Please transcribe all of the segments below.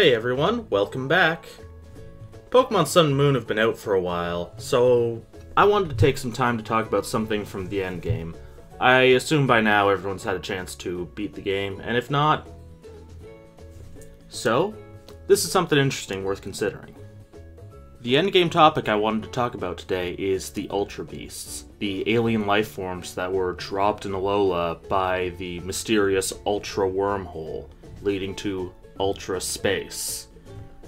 Hey everyone, welcome back. Pokemon Sun and Moon have been out for a while, so I wanted to take some time to talk about something from the end game. I assume by now everyone's had a chance to beat the game, and if not, so this is something interesting worth considering. The endgame topic I wanted to talk about today is the Ultra Beasts, the alien life forms that were dropped in Alola by the mysterious Ultra Wormhole, leading to Ultra Space.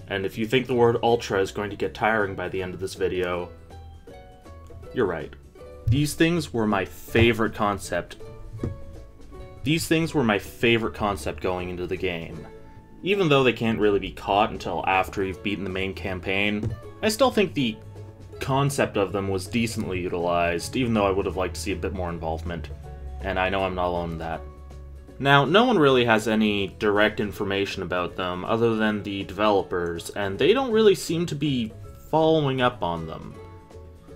And if you think the word Ultra is going to get tiring by the end of this video, you're right. These things were my favorite concept. These things were my favorite concept going into the game. Even though they can't really be caught until after you've beaten the main campaign, I still think the concept of them was decently utilized, even though I would have liked to see a bit more involvement. And I know I'm not alone in that. Now, no one really has any direct information about them other than the developers, and they don't really seem to be following up on them,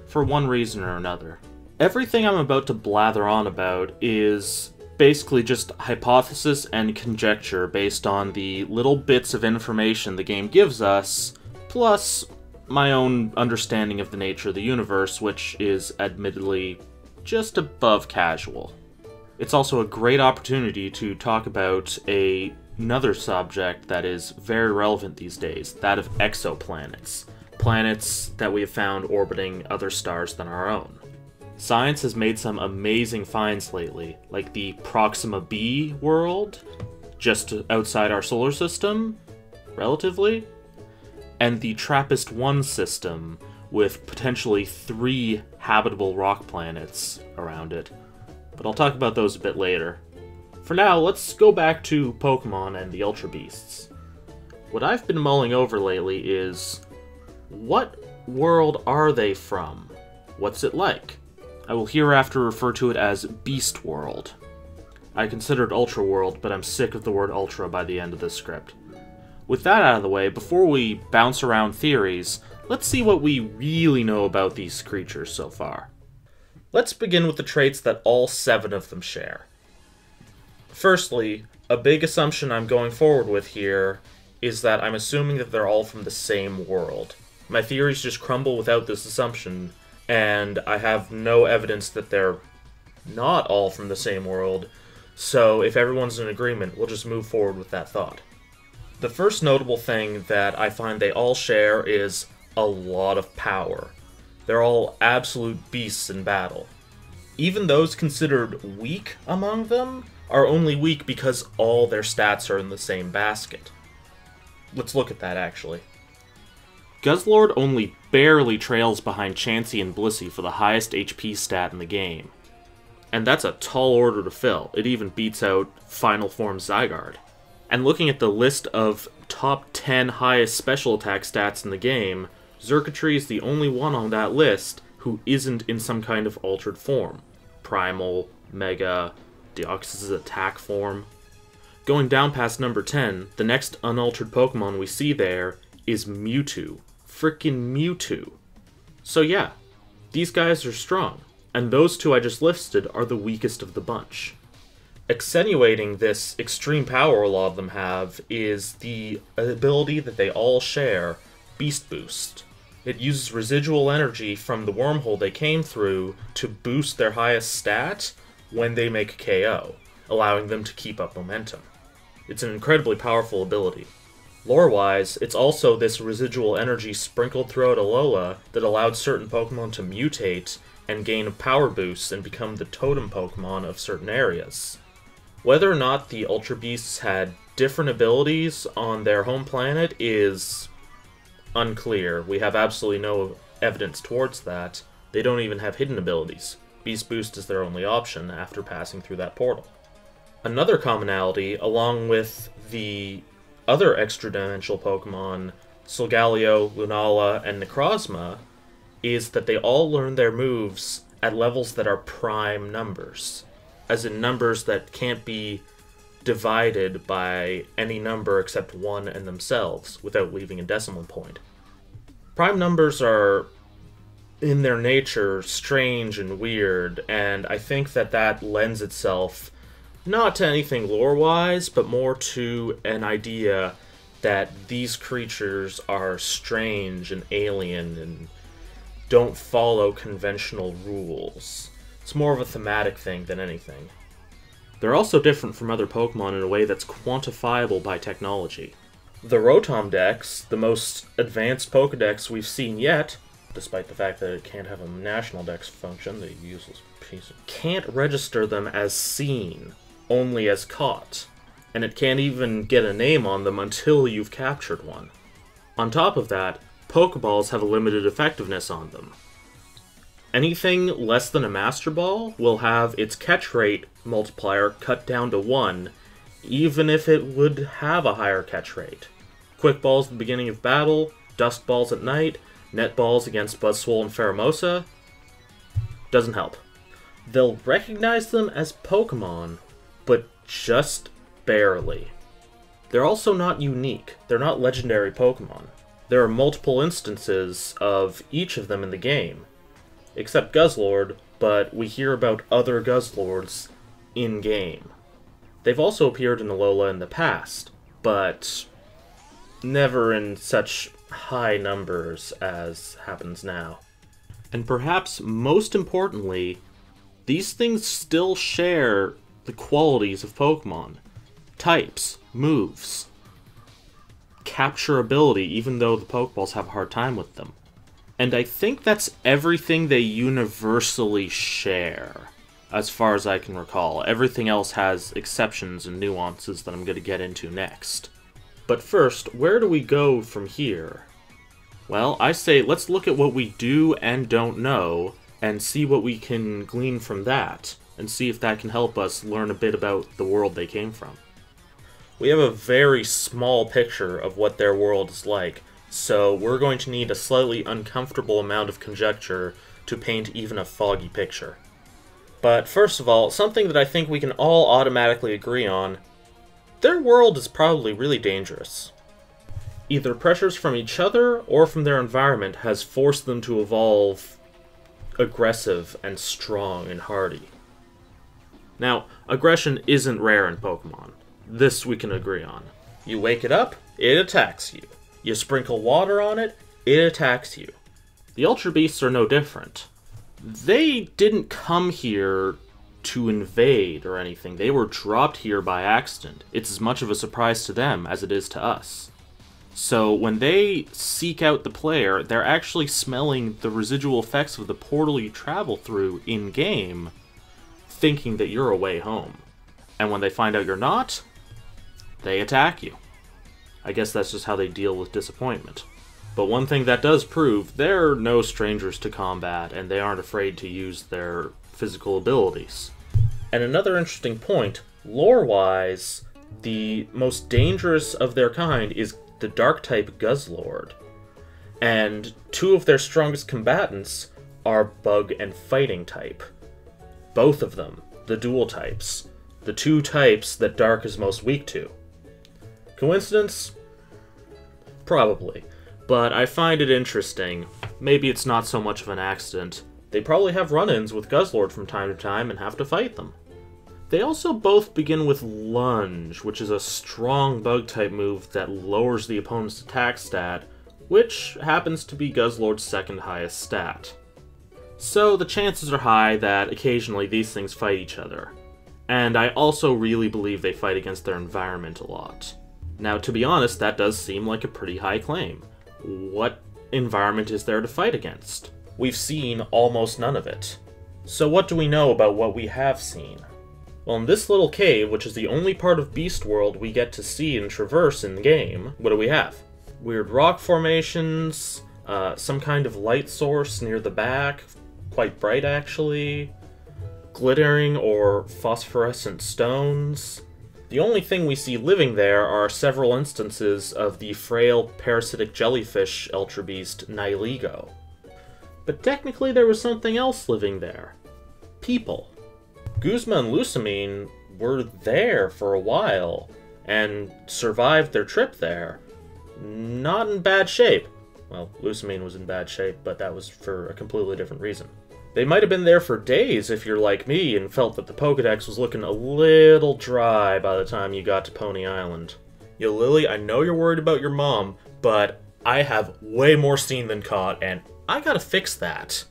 for one reason or another. Everything I'm about to blather on about is basically just hypothesis and conjecture based on the little bits of information the game gives us, plus my own understanding of the nature of the universe, which is admittedly just above casual. It's also a great opportunity to talk about a, another subject that is very relevant these days that of exoplanets. Planets that we have found orbiting other stars than our own. Science has made some amazing finds lately, like the Proxima b world, just outside our solar system, relatively, and the TRAPPIST 1 system, with potentially three habitable rock planets around it but I'll talk about those a bit later. For now, let's go back to Pokemon and the Ultra Beasts. What I've been mulling over lately is what world are they from? What's it like? I will hereafter refer to it as Beast World. I considered Ultra World, but I'm sick of the word Ultra by the end of this script. With that out of the way, before we bounce around theories, let's see what we really know about these creatures so far. Let's begin with the traits that all seven of them share. Firstly, a big assumption I'm going forward with here is that I'm assuming that they're all from the same world. My theories just crumble without this assumption, and I have no evidence that they're not all from the same world, so if everyone's in agreement, we'll just move forward with that thought. The first notable thing that I find they all share is a lot of power. They're all absolute beasts in battle. Even those considered weak among them are only weak because all their stats are in the same basket. Let's look at that actually. Guzzlord only barely trails behind Chansey and Blissey for the highest HP stat in the game. And that's a tall order to fill. It even beats out Final Form Zygarde. And looking at the list of top 10 highest special attack stats in the game, Xurkitree is the only one on that list who isn't in some kind of altered form. Primal, Mega, Deoxys' attack form. Going down past number 10, the next unaltered Pokemon we see there is Mewtwo. Frickin' Mewtwo. So yeah, these guys are strong, and those two I just listed are the weakest of the bunch. Accentuating this extreme power a lot of them have is the ability that they all share, Beast Boost. It uses residual energy from the wormhole they came through to boost their highest stat when they make KO, allowing them to keep up momentum. It's an incredibly powerful ability. Lore-wise, it's also this residual energy sprinkled throughout Alola that allowed certain Pokemon to mutate and gain a power boost and become the totem Pokemon of certain areas. Whether or not the Ultra Beasts had different abilities on their home planet is unclear. We have absolutely no evidence towards that. They don't even have hidden abilities. Beast Boost is their only option after passing through that portal. Another commonality, along with the other extra-dimensional Pokemon, Solgaleo, Lunala, and Necrozma, is that they all learn their moves at levels that are prime numbers. As in numbers that can't be divided by any number except 1 and themselves without leaving a decimal point. Prime numbers are, in their nature, strange and weird, and I think that that lends itself not to anything lore wise, but more to an idea that these creatures are strange and alien and don't follow conventional rules. It's more of a thematic thing than anything. They're also different from other Pokemon in a way that's quantifiable by technology. The Rotom Dex, the most advanced Pokedex we've seen yet, despite the fact that it can't have a national dex function, the useless piece can't register them as seen, only as caught. And it can't even get a name on them until you've captured one. On top of that, Pokeballs have a limited effectiveness on them. Anything less than a Master Ball will have its catch rate multiplier cut down to 1, even if it would have a higher catch rate. Quick Balls at the beginning of battle, Dusk Balls at night, Net Balls against Buzzwole and Pheromosa, doesn't help. They'll recognize them as Pokemon, but just barely. They're also not unique. They're not legendary Pokemon. There are multiple instances of each of them in the game, except Guzzlord, but we hear about other Guzzlords in-game. They've also appeared in Alola in the past, but never in such high numbers as happens now. And perhaps most importantly, these things still share the qualities of Pokemon types, moves, capturability, even though the Pokeballs have a hard time with them. And I think that's everything they universally share, as far as I can recall. Everything else has exceptions and nuances that I'm going to get into next. But first, where do we go from here? Well, I say let's look at what we do and don't know, and see what we can glean from that, and see if that can help us learn a bit about the world they came from we have a very small picture of what their world is like, so we're going to need a slightly uncomfortable amount of conjecture to paint even a foggy picture. But first of all, something that I think we can all automatically agree on, their world is probably really dangerous. Either pressures from each other or from their environment has forced them to evolve aggressive and strong and hardy. Now, aggression isn't rare in Pokemon. This we can agree on. You wake it up, it attacks you. You sprinkle water on it, it attacks you. The Ultra Beasts are no different. They didn't come here to invade or anything. They were dropped here by accident. It's as much of a surprise to them as it is to us. So when they seek out the player, they're actually smelling the residual effects of the portal you travel through in-game, thinking that you're away home. And when they find out you're not, they attack you. I guess that's just how they deal with disappointment. But one thing that does prove, they're no strangers to combat, and they aren't afraid to use their physical abilities. And another interesting point, lore-wise, the most dangerous of their kind is the Dark-type Guzzlord. And two of their strongest combatants are Bug and Fighting type. Both of them, the dual types. The two types that Dark is most weak to. Coincidence? Probably. But I find it interesting. Maybe it's not so much of an accident. They probably have run-ins with Guzzlord from time to time and have to fight them. They also both begin with Lunge, which is a strong bug-type move that lowers the opponent's attack stat, which happens to be Guzzlord's second highest stat. So the chances are high that occasionally these things fight each other. And I also really believe they fight against their environment a lot. Now, to be honest, that does seem like a pretty high claim. What environment is there to fight against? We've seen almost none of it. So what do we know about what we have seen? Well, in this little cave, which is the only part of Beast World we get to see and traverse in the game, what do we have? Weird rock formations, uh, some kind of light source near the back, quite bright actually, glittering or phosphorescent stones, the only thing we see living there are several instances of the frail parasitic jellyfish Ultra Beast Nihilego. But technically there was something else living there. People. Guzma and Lusamine were there for a while, and survived their trip there. Not in bad shape. Well, Lusamine was in bad shape, but that was for a completely different reason. They might have been there for days if you're like me and felt that the Pokedex was looking a little dry by the time you got to Poni Island. Yo, Lillie, I know you're worried about your mom, but I have way more seen than caught, and I gotta fix that.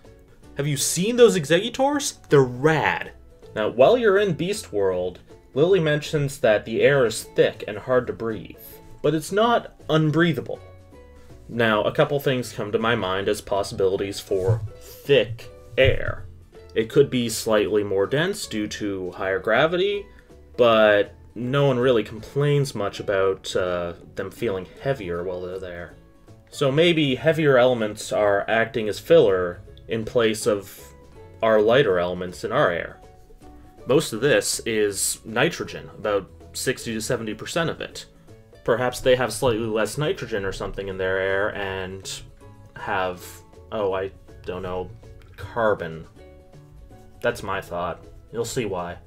Have you seen those Exeggutors? They're rad. Now, while you're in Beast World, Lillie mentions that the air is thick and hard to breathe, but it's not unbreathable. Now, a couple things come to my mind as possibilities for thick air. It could be slightly more dense due to higher gravity, but no one really complains much about uh, them feeling heavier while they're there. So maybe heavier elements are acting as filler in place of our lighter elements in our air. Most of this is nitrogen, about 60 to 70% of it. Perhaps they have slightly less nitrogen or something in their air and have, oh, I don't know, carbon. That's my thought. You'll see why.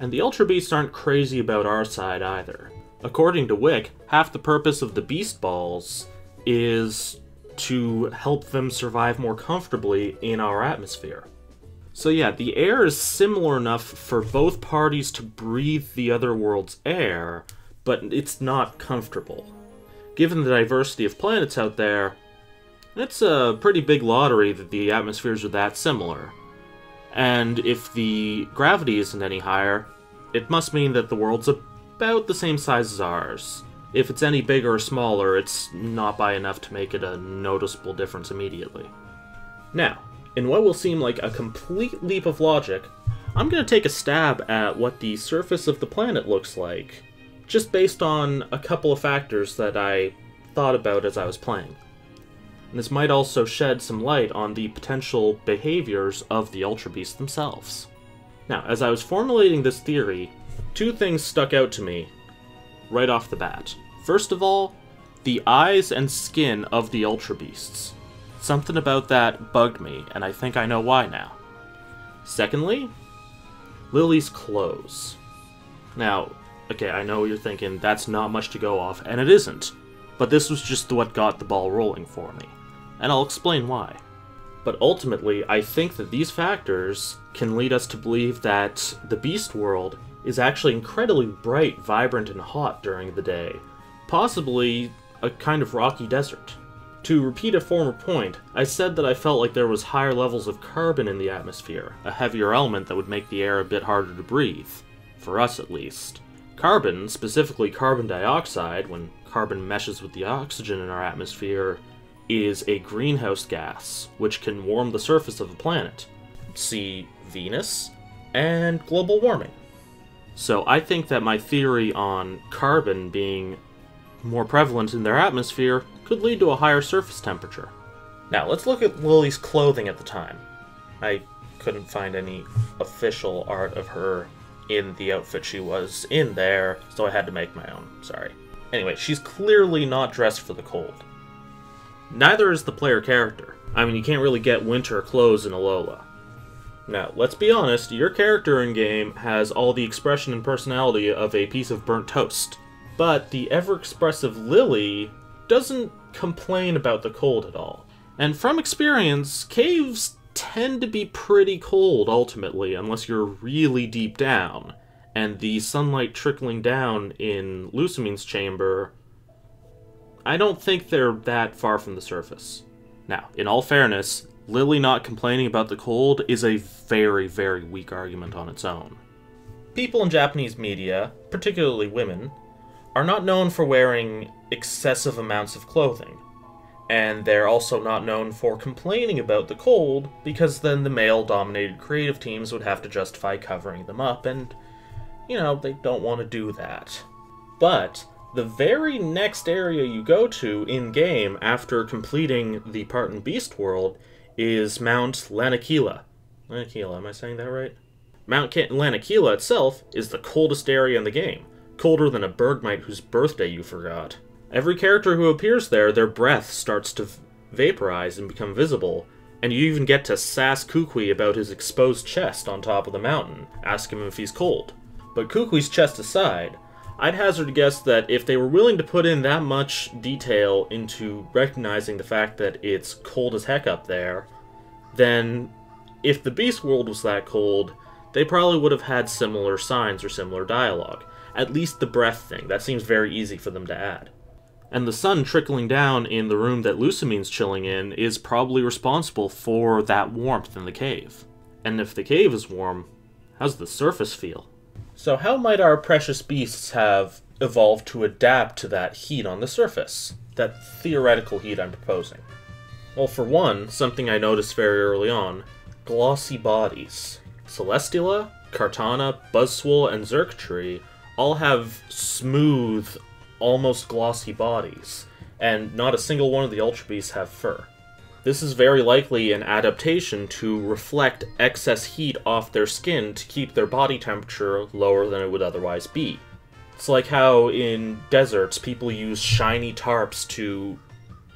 And the Ultra Beasts aren't crazy about our side either. According to Wicke, half the purpose of the Beast Balls is to help them survive more comfortably in our atmosphere. So yeah, the air is similar enough for both parties to breathe the other world's air, but it's not comfortable. Given the diversity of planets out there, it's a pretty big lottery that the atmospheres are that similar. And if the gravity isn't any higher, it must mean that the world's about the same size as ours. If it's any bigger or smaller, it's not by enough to make it a noticeable difference immediately. Now, in what will seem like a complete leap of logic, I'm going to take a stab at what the surface of the planet looks like, just based on a couple of factors that I thought about as I was playing. And this might also shed some light on the potential behaviors of the Ultra Beasts themselves. Now, as I was formulating this theory, two things stuck out to me right off the bat. First of all, the eyes and skin of the Ultra Beasts. Something about that bugged me, and I think I know why now. Secondly, Lillie's clothes. Now, okay, I know you're thinking that's not much to go off, and it isn't, but this was just what got the ball rolling for me, and I'll explain why. But ultimately, I think that these factors can lead us to believe that the Beast World is actually incredibly bright, vibrant, and hot during the day, possibly a kind of rocky desert. To repeat a former point, I said that I felt like there was higher levels of carbon in the atmosphere, a heavier element that would make the air a bit harder to breathe. For us, at least. Carbon, specifically carbon dioxide, when carbon meshes with the oxygen in our atmosphere, is a greenhouse gas, which can warm the surface of a planet. See Venus and global warming. So I think that my theory on carbon being more prevalent in their atmosphere could lead to a higher surface temperature. Now, let's look at Lillie's clothing at the time. I couldn't find any official art of her in the outfit she was in there, so I had to make my own. Sorry. Anyway, she's clearly not dressed for the cold. Neither is the player character. I mean, you can't really get winter clothes in Alola. Now, let's be honest, your character in game has all the expression and personality of a piece of burnt toast. But the ever expressive Lillie doesn't complain about the cold at all. And from experience, caves tend to be pretty cold ultimately, unless you're really deep down. And the sunlight trickling down in Lusamine's chamber, I don't think they're that far from the surface. Now, in all fairness, Lillie not complaining about the cold is a very, very weak argument on its own. People in Japanese media, particularly women, are not known for wearing excessive amounts of clothing. And they're also not known for complaining about the cold, because then the male dominated creative teams would have to justify covering them up, and, you know, they don't want to do that. But, the very next area you go to in game after completing the part in Beast World is Mount Lanakila. Lanakila, am I saying that right? Mount Lanakila itself is the coldest area in the game colder than a Bergmite whose birthday you forgot. Every character who appears there, their breath starts to vaporize and become visible, and you even get to sass Kukui about his exposed chest on top of the mountain, ask him if he's cold. But Kukui's chest aside, I'd hazard a guess that if they were willing to put in that much detail into recognizing the fact that it's cold as heck up there, then if the Beast World was that cold, they probably would have had similar signs or similar dialogue. At least the breath thing. That seems very easy for them to add. And the sun trickling down in the room that Lusamine's chilling in is probably responsible for that warmth in the cave. And if the cave is warm, how's the surface feel? So, how might our precious beasts have evolved to adapt to that heat on the surface? That theoretical heat I'm proposing? Well, for one, something I noticed very early on glossy bodies. Celesteela, Kartana, Buzzwole, and Xurkitree all have smooth, almost glossy bodies, and not a single one of the Ultra Beasts have fur. This is very likely an adaptation to reflect excess heat off their skin to keep their body temperature lower than it would otherwise be. It's like how in deserts people use shiny tarps to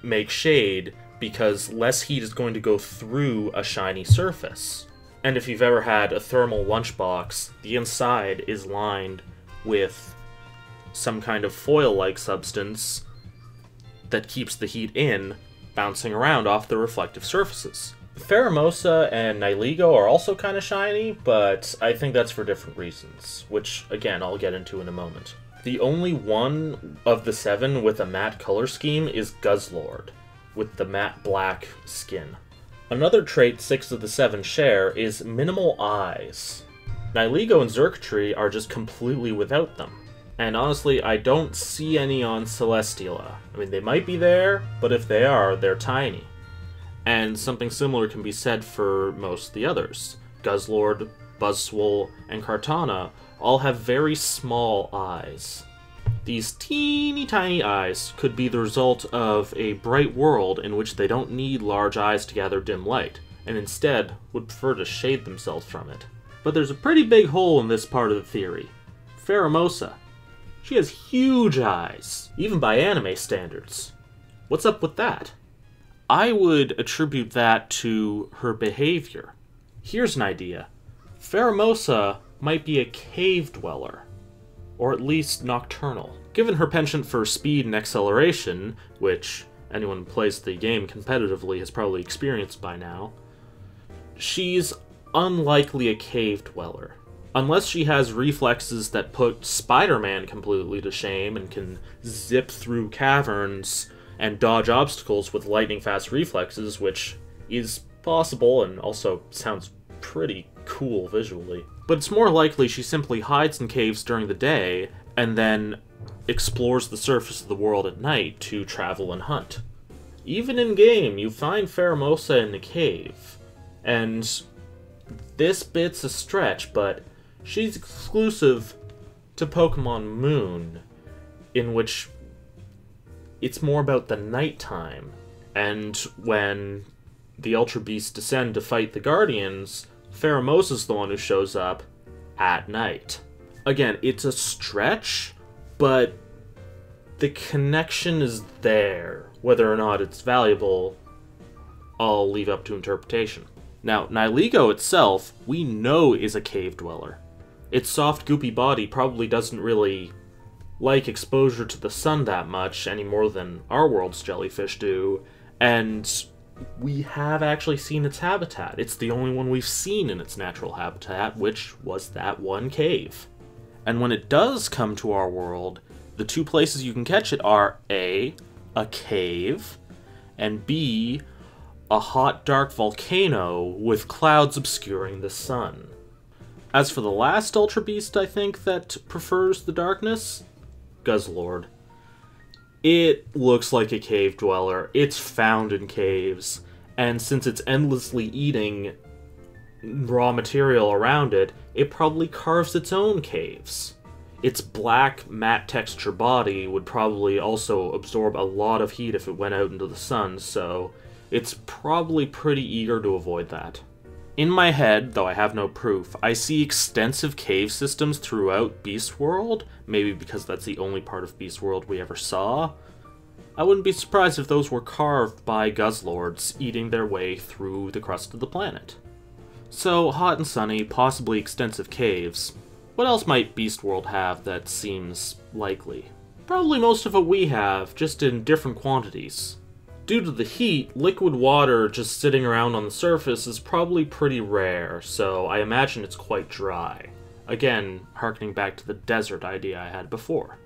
make shade because less heat is going to go through a shiny surface. And if you've ever had a thermal lunchbox, the inside is lined with some kind of foil like substance that keeps the heat in, bouncing around off the reflective surfaces. Pheromosa and Nihilego are also kind of shiny, but I think that's for different reasons, which, again, I'll get into in a moment. The only one of the seven with a matte color scheme is Guzzlord, with the matte black skin. Another trait six of the seven share is minimal eyes. Nihilego and Xurkitree are just completely without them. And honestly, I don't see any on Celesteela. I mean, they might be there, but if they are, they're tiny. And something similar can be said for most of the others. Guzzlord, Buzzwole, and Kartana all have very small eyes. These teeny tiny eyes could be the result of a bright world in which they don't need large eyes to gather dim light, and instead would prefer to shade themselves from it. But there's a pretty big hole in this part of the theory. Pheromosa. She has huge eyes, even by anime standards. What's up with that? I would attribute that to her behavior. Here's an idea. Pheromosa might be a cave dweller or at least nocturnal. Given her penchant for speed and acceleration, which anyone who plays the game competitively has probably experienced by now, she's unlikely a cave dweller. Unless she has reflexes that put Spider Man completely to shame and can zip through caverns and dodge obstacles with lightning fast reflexes, which is possible and also sounds pretty cool visually. But it's more likely she simply hides in caves during the day and then explores the surface of the world at night to travel and hunt. Even in game, you find Pheromosa in the cave, and this bit's a stretch, but she's exclusive to Pokemon Moon, in which it's more about the nighttime, and when the Ultra Beasts descend to fight the Guardians, Pheromosa's the one who shows up at night. Again, it's a stretch, but the connection is there. Whether or not it's valuable, I'll leave up to interpretation. Now, Nihilego itself, we know is a cave dweller. Its soft, goopy body probably doesn't really like exposure to the sun that much any more than our world's jellyfish do, and we have actually seen its habitat. It's the only one we've seen in its natural habitat, which was that one cave. And when it does come to our world, the two places you can catch it are A, a cave, and B, a hot, dark volcano with clouds obscuring the sun. As for the last Ultra Beast, I think, that prefers the darkness, Guzzlord. It looks like a cave dweller. It's found in caves. And since it's endlessly eating raw material around it, it probably carves its own caves. Its black, matte texture body would probably also absorb a lot of heat if it went out into the sun, so it's probably pretty eager to avoid that. In my head, though I have no proof, I see extensive cave systems throughout Beast World, maybe because that's the only part of Beast World we ever saw. I wouldn't be surprised if those were carved by Guzzlords eating their way through the crust of the planet. So, hot and sunny, possibly extensive caves. What else might Beast World have that seems likely? Probably most of what we have, just in different quantities. Due to the heat, liquid water just sitting around on the surface is probably pretty rare, so I imagine it's quite dry. Again, harkening back to the desert idea I had before.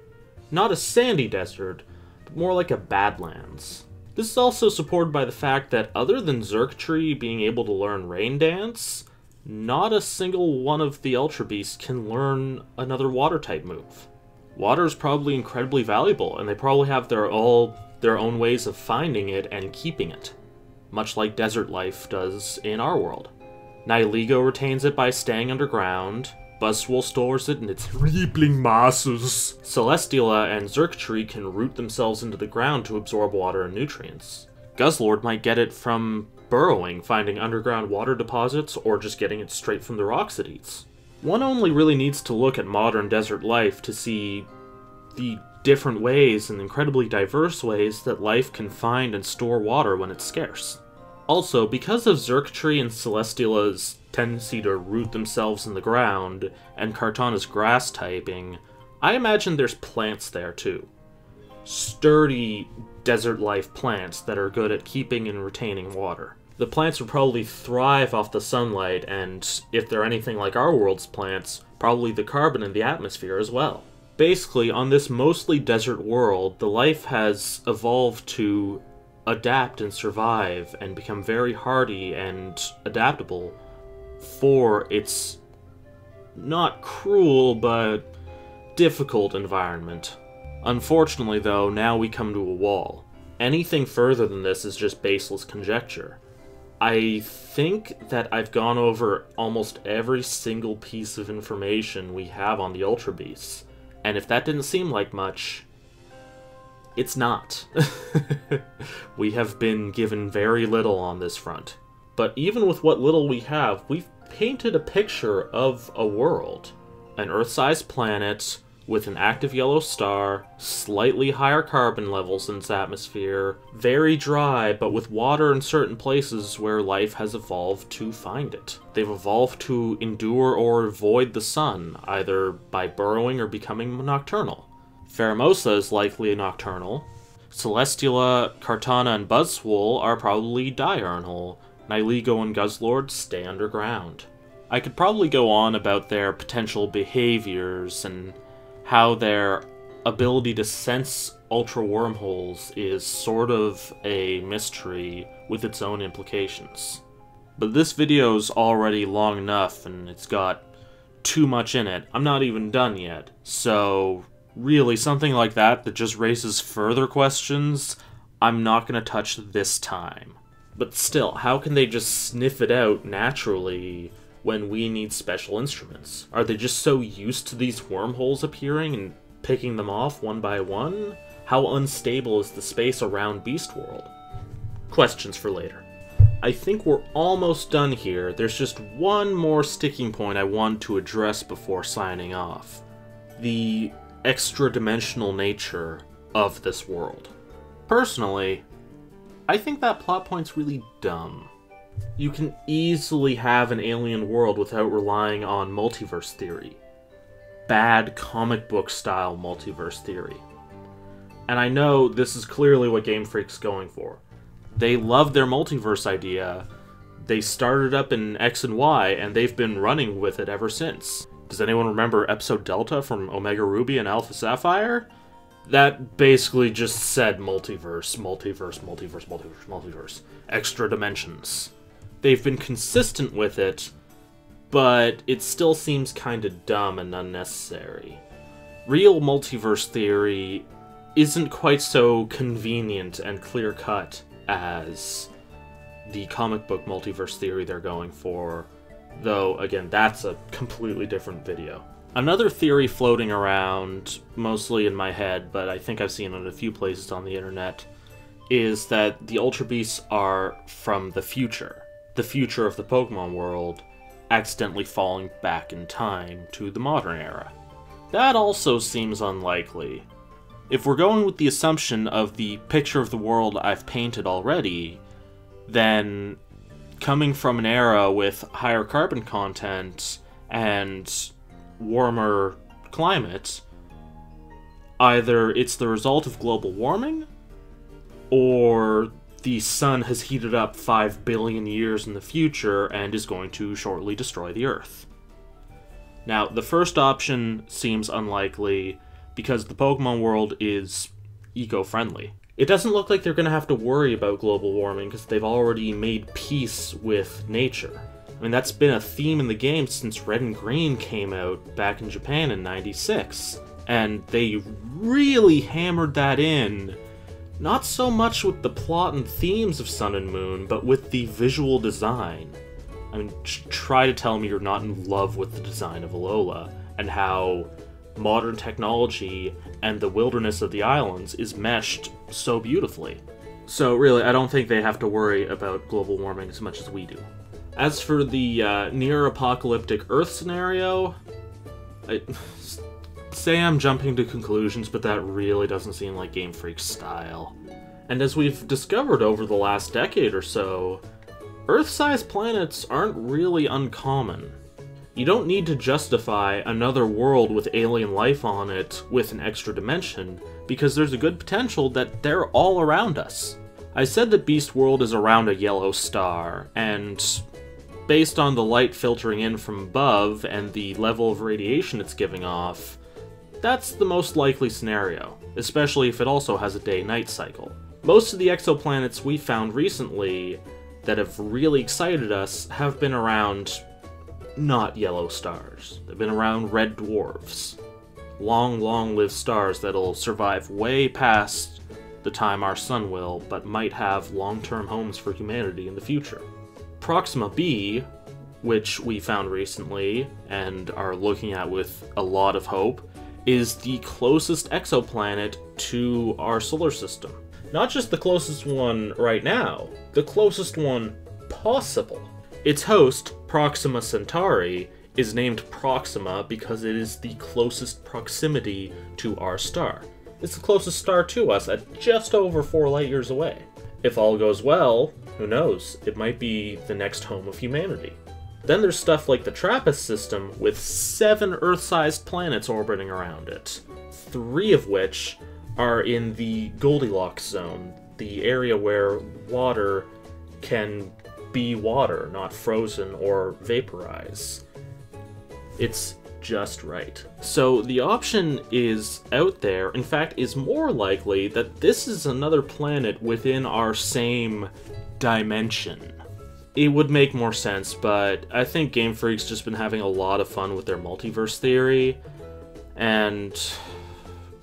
Not a sandy desert, but more like a badlands. This is also supported by the fact that other than Xurkitree being able to learn Rain Dance, not a single one of the Ultra Beasts can learn another water type move. Water is probably incredibly valuable, and they probably have their all their own ways of finding it and keeping it, much like desert life does in our world. Nihilego retains it by staying underground, Buzzwole stores it in its rippling masses. Celesteela and Xurkitree can root themselves into the ground to absorb water and nutrients. Guzzlord might get it from burrowing, finding underground water deposits, or just getting it straight from the rocks it eats. One only really needs to look at modern desert life to see the different ways and incredibly diverse ways that life can find and store water when it's scarce. Also, because of Xurkitree and Celesteela's tendency to root themselves in the ground, and Kartana's grass typing, I imagine there's plants there too. Sturdy desert life plants that are good at keeping and retaining water. The plants would probably thrive off the sunlight, and if they're anything like our world's plants, probably the carbon in the atmosphere as well. Basically, on this mostly desert world, the life has evolved to adapt and survive and become very hardy and adaptable for its not cruel but difficult environment. Unfortunately, though, now we come to a wall. Anything further than this is just baseless conjecture. I think that I've gone over almost every single piece of information we have on the Ultra Beasts, and if that didn't seem like much, it's not. we have been given very little on this front. But even with what little we have, we've painted a picture of a world. An Earth sized planet with an active yellow star, slightly higher carbon levels in its atmosphere, very dry, but with water in certain places where life has evolved to find it. They've evolved to endure or avoid the sun, either by burrowing or becoming nocturnal. Pheromosa is likely nocturnal. Celesteela, Kartana, and Buzzwole are probably diurnal. Nihilego and Guzzlord stay underground. I could probably go on about their potential behaviors and how their ability to sense ultra wormholes is sort of a mystery with its own implications. But this video's already long enough and it's got too much in it. I'm not even done yet. So really something like that that just raises further questions, I'm not going to touch this time. But still, how can they just sniff it out naturally when we need special instruments? Are they just so used to these wormholes appearing and picking them off one by one? How unstable is the space around Beast World? Questions for later. I think we're almost done here. There's just one more sticking point I want to address before signing off. The extra dimensional nature of this world. Personally, I think that plot point's really dumb. You can easily have an alien world without relying on multiverse theory. Bad comic book style multiverse theory. And I know this is clearly what Game Freak's going for. They love their multiverse idea. They started up in X and Y, and they've been running with it ever since. Does anyone remember episode Delta from Omega Ruby and Alpha Sapphire? That basically just said multiverse, multiverse, multiverse, multiverse, multiverse. Extra dimensions. They've been consistent with it, but it still seems kinda dumb and unnecessary. Real multiverse theory isn't quite so convenient and clear cut as the comic book multiverse theory they're going for though again that's a completely different video. Another theory floating around, mostly in my head, but I think I've seen it in a few places on the internet, is that the Ultra Beasts are from the future. The future of the Pokemon world, accidentally falling back in time to the modern era. That also seems unlikely. If we're going with the assumption of the picture of the world I've painted already, then coming from an era with higher carbon content and warmer climates, either it's the result of global warming or the sun has heated up 5 billion years in the future and is going to shortly destroy the Earth. Now, the first option seems unlikely because the Pokemon world is eco friendly. It doesn't look like they're going to have to worry about global warming because they've already made peace with nature. I mean, that's been a theme in the game since Red and Green came out back in Japan in 96. And they really hammered that in, not so much with the plot and themes of Sun and Moon, but with the visual design. I mean, try to tell me you're not in love with the design of Alola and how modern technology and the wilderness of the islands is meshed so beautifully. So, really, I don't think they have to worry about global warming as much as we do. As for the uh, near apocalyptic Earth scenario, I say I'm jumping to conclusions, but that really doesn't seem like Game Freak's style. And as we've discovered over the last decade or so, Earth sized planets aren't really uncommon. You don't need to justify another world with alien life on it with an extra dimension, because there's a good potential that they're all around us. I said that Beast World is around a yellow star, and based on the light filtering in from above and the level of radiation it's giving off, that's the most likely scenario, especially if it also has a day-night cycle. Most of the exoplanets we found recently that have really excited us have been around not yellow stars. They've been around red dwarfs. Long, long lived stars that'll survive way past the time our sun will, but might have long term homes for humanity in the future. Proxima b, which we found recently and are looking at with a lot of hope, is the closest exoplanet to our solar system. Not just the closest one right now, the closest one possible. Its host, Proxima Centauri, is named Proxima because it is the closest proximity to our star. It's the closest star to us at just over 4 light years away. If all goes well, who knows, it might be the next home of humanity. Then there's stuff like the TRAPPIST system with seven Earth sized planets orbiting around it, three of which are in the Goldilocks zone, the area where water can be water, not frozen or vaporize. It's just right. So the option is out there, in fact, is more likely that this is another planet within our same dimension. It would make more sense, but I think Game Freak's just been having a lot of fun with their multiverse theory, and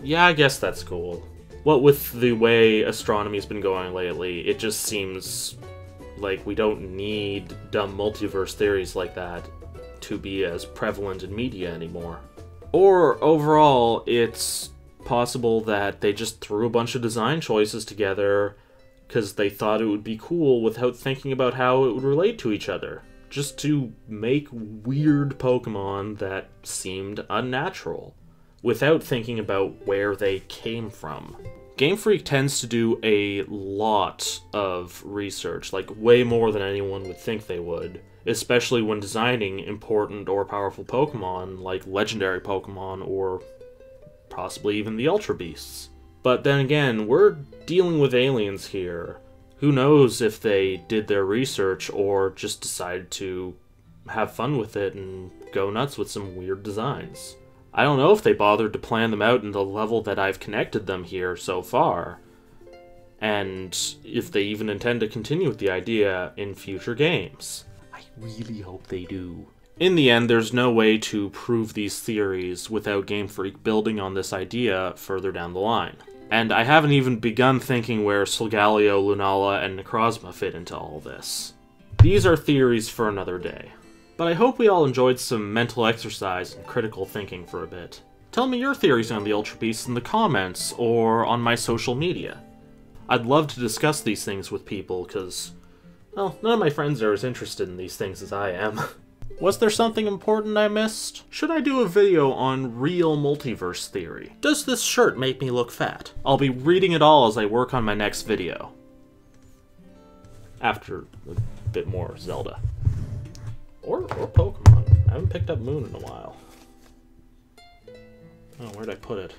yeah, I guess that's cool. What with the way astronomy's been going lately, it just seems like, we don't need dumb multiverse theories like that to be as prevalent in media anymore. Or overall, it's possible that they just threw a bunch of design choices together because they thought it would be cool without thinking about how it would relate to each other. Just to make weird Pokemon that seemed unnatural, without thinking about where they came from. Game Freak tends to do a lot of research, like way more than anyone would think they would, especially when designing important or powerful Pokemon like legendary Pokemon or possibly even the Ultra Beasts. But then again, we're dealing with aliens here. Who knows if they did their research or just decided to have fun with it and go nuts with some weird designs. I don't know if they bothered to plan them out in the level that I've connected them here so far, and if they even intend to continue with the idea in future games. I really hope they do. In the end, there's no way to prove these theories without Game Freak building on this idea further down the line. And I haven't even begun thinking where Solgaleo, Lunala, and Necrozma fit into all this. These are theories for another day. But I hope we all enjoyed some mental exercise and critical thinking for a bit. Tell me your theories on the Ultra Beasts in the comments or on my social media. I'd love to discuss these things with people, because, well, none of my friends are as interested in these things as I am. Was there something important I missed? Should I do a video on real multiverse theory? Does this shirt make me look fat? I'll be reading it all as I work on my next video. After a bit more Zelda. Or, or Pokemon. I haven't picked up Moon in a while. Oh, where'd I put it?